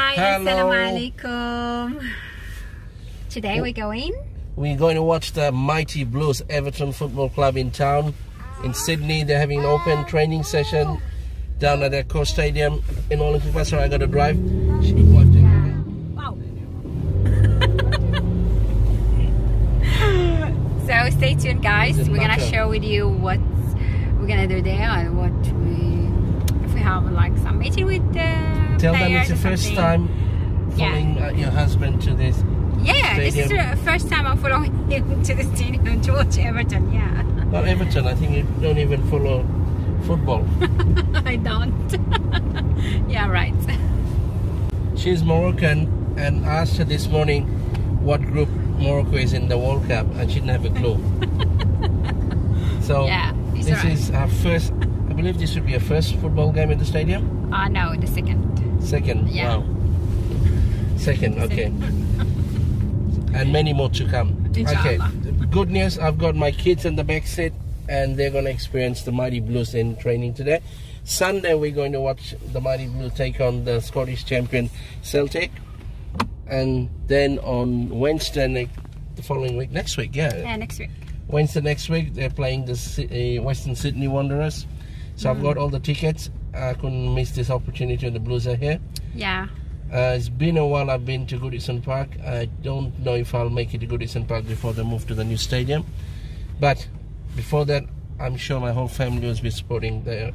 Hi, Hello. Today we're going. We're going to watch the Mighty Blues Everton Football Club in town in Sydney. They're having an open training session down at their core stadium in Wellington. Sorry, I got to drive. She can wife. Wow. so stay tuned, guys. We're gonna matter. share with you what we're gonna do there and what we, if we have like some meeting with the Tell them it's the first something. time following uh, your husband to this. Yeah, this is the first time I'm following him to the stadium to watch Everton. Yeah, Not Everton, I think you don't even follow football. I don't. yeah, right. She's Moroccan and asked her this morning what group Morocco is in the World Cup and she didn't have a clue. so Yeah, this alright. is our first, I believe this would be a first football game in the stadium? Uh, no, the second. Second, Yeah. wow. Second, okay. and many more to come. Okay, Inshallah. good news, I've got my kids in the back seat and they're going to experience the Mighty Blues in training today. Sunday we're going to watch the Mighty Blues take on the Scottish champion Celtic. And then on Wednesday ne- the following week, next week, yeah. Yeah, next week. Wednesday next week they're playing the uh, Western Sydney Wanderers. So I've got all the tickets. I couldn't miss this opportunity when the Blues are here. Yeah. Uh, it's been a while I've been to Goodison Park. I don't know if I'll make it to Goodison Park before they move to the new stadium. But before that, I'm sure my whole family will be supporting the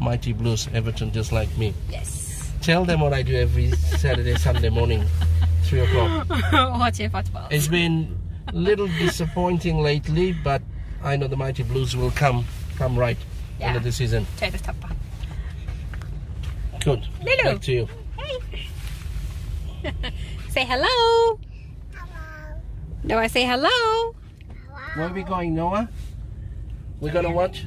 mighty Blues Everton just like me. Yes. Tell them what I do every Saturday, Sunday morning, 3 o'clock. Football. It's been a little disappointing lately, but I know the mighty Blues will come come right Yeah. end of the season. Try to stop. Good. Lulu. Back to you. Say hello. Hello. Noah, say hello. Where are we going, Noah? We're gonna watch.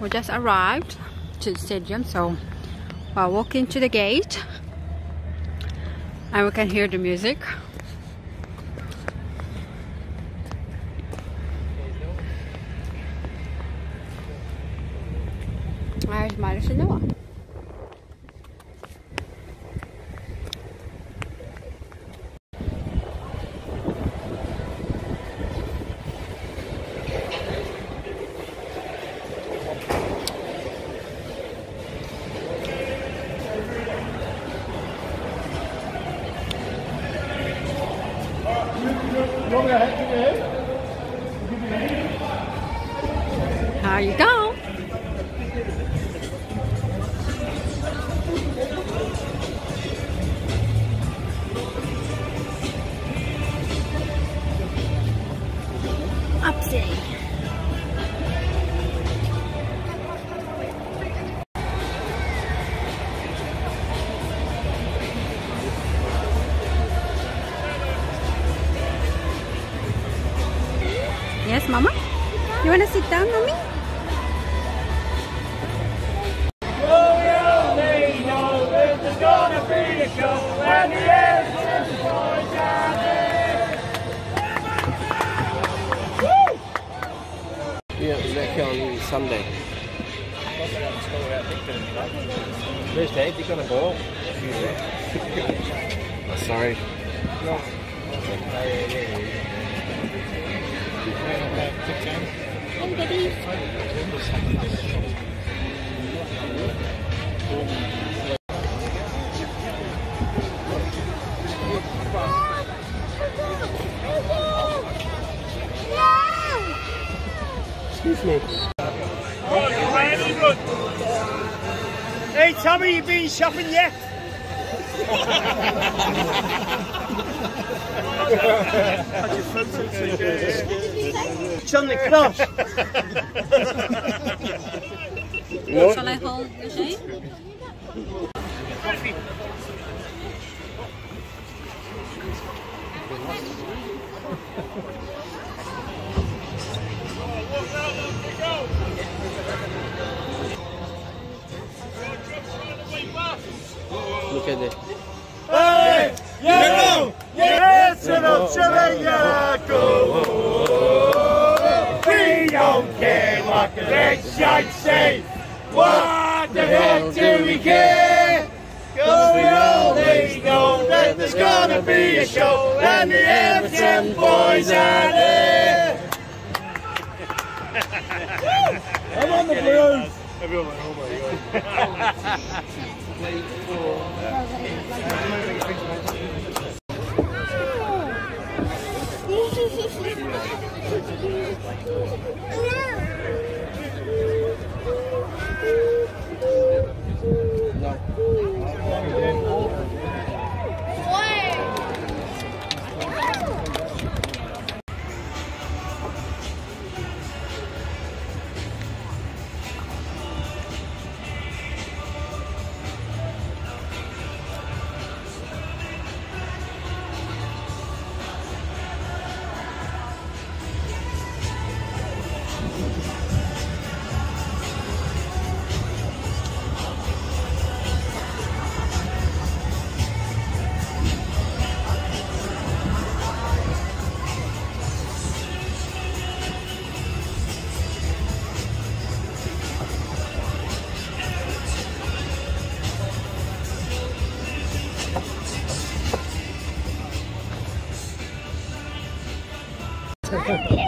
We just arrived to the stadium, so while walking to the gate, and we can hear the music. There's Marius and Noah. How you go? Upsy. Want to sit down, Mommy? Yeah, exactly on Sunday. Where's Dave? You got a ball? Oh, sorry. Excuse me. Hey Tommy, you been shopping yet? Johnny Cross. Shall I hold the shade? Look at it. The next judge say. What the heck do we care? Cause we always know that there's gonna be a show and the Everton boys are there. I'm on the blues. Everyone went, oh my god. No. Hey!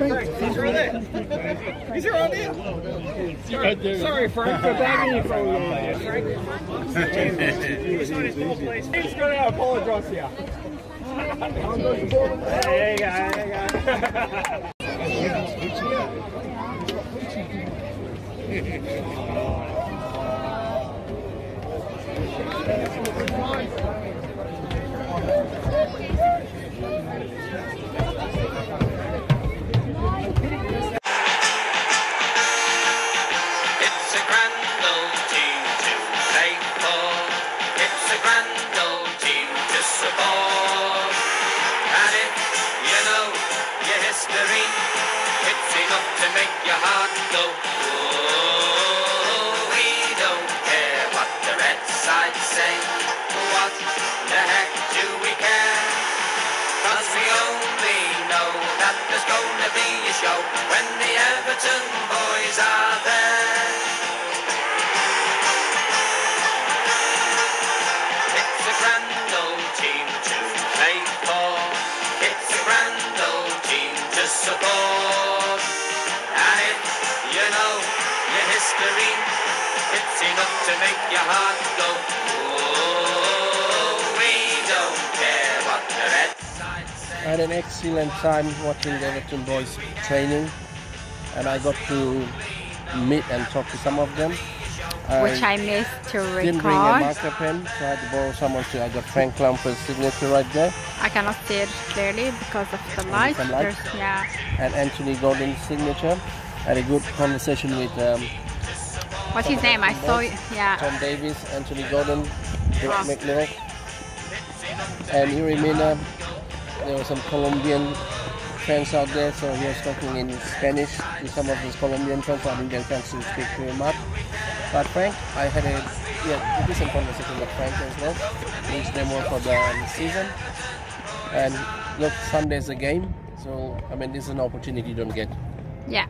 He's right there. Sorry, Frank, for bagging you from you, Frank. He's going to apologise here. There you go, there you. It's a grand old team to play for. It's a grand old team to support. And if you know your history, it's enough to make your heart go. "Whoa." We don't care what the red side say. What the heck do we care? Cause we only know that there's gonna be a show when the Everton boys are victory. It's enough to make your heart go. Oh, we don't care what the red side says. I had an excellent time watching the Everton boys training, and I got to meet and talk to some of them. Which I missed to record. didn't bring a record. marker pen, so I had to borrow someone's. I got Frank Lampard's signature right there, I cannot see it clearly because of the light. some light? Yeah. and Anthony Gordon's signature. had a good conversation with um, What's his name? I saw it. Yeah. Tom Davies, Anthony Gordon, Derek Ah. McNeil, and Yerry Mina. There were some Colombian friends out there, so he was talking in Spanish to some of his Colombian friends. I didn't get a chance to speak to him up. But Frank, I had a yeah, decent conversation with Frank as well. There more for the season. And look, Sunday's a game, so I mean, this is an opportunity you don't get. Yeah.